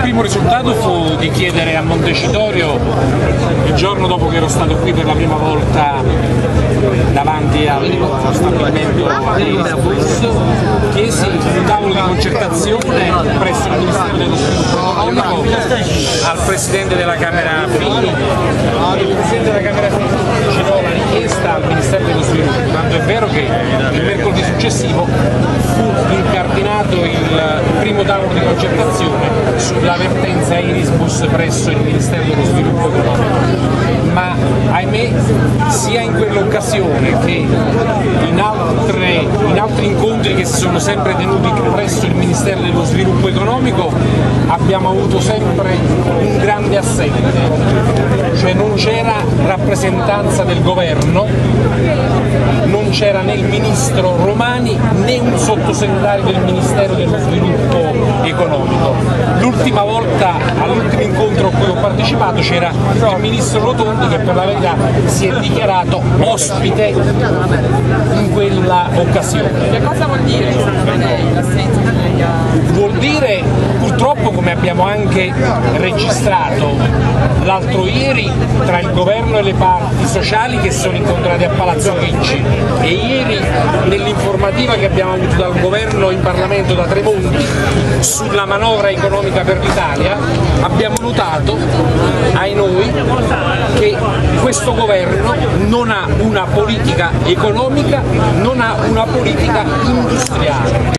primo risultato fu di chiedere a Montecitorio, il giorno dopo che ero stato qui per la prima volta davanti allo stabilimento di Bus, chiesi un tavolo di concertazione presso il Ministero dello Sviluppo Economico al Presidente della Camera Fini. Il Presidente della Camera Fini fece la richiesta al Ministero dello Sviluppo, tanto è vero che il mercoledì successivo fu incardinato il primo tavolo di concertazione sulla vertenza Irisbus presso il Ministero dello Sviluppo Economico. Ma ahimè sia in quell'occasione che in, altre, in, altri incontri che si sono sempre tenuti presso il Ministero dello Sviluppo Economico abbiamo avuto sempre un grande assente, cioè non c'era rappresentanza del governo, c'era né il ministro Romani né un sottosegretario del Ministero dello Sviluppo Economico. L'ultima volta, all'ultimo incontro a cui ho partecipato c'era il ministro Rotondo che per la verità si è dichiarato ospite in quella occasione. Che cosa vuol dire l'assenza di Vuol dire purtroppo come abbiamo anche registrato l'altro ieri tra le parti sociali che sono incontrate a Palazzo Chicci e ieri nell'informativa che abbiamo avuto dal governo in Parlamento da Tremonti sulla manovra economica per l'Italia abbiamo notato ai noi che questo governo non ha una politica economica, non ha una politica industriale.